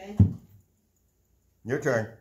Okay. Your turn.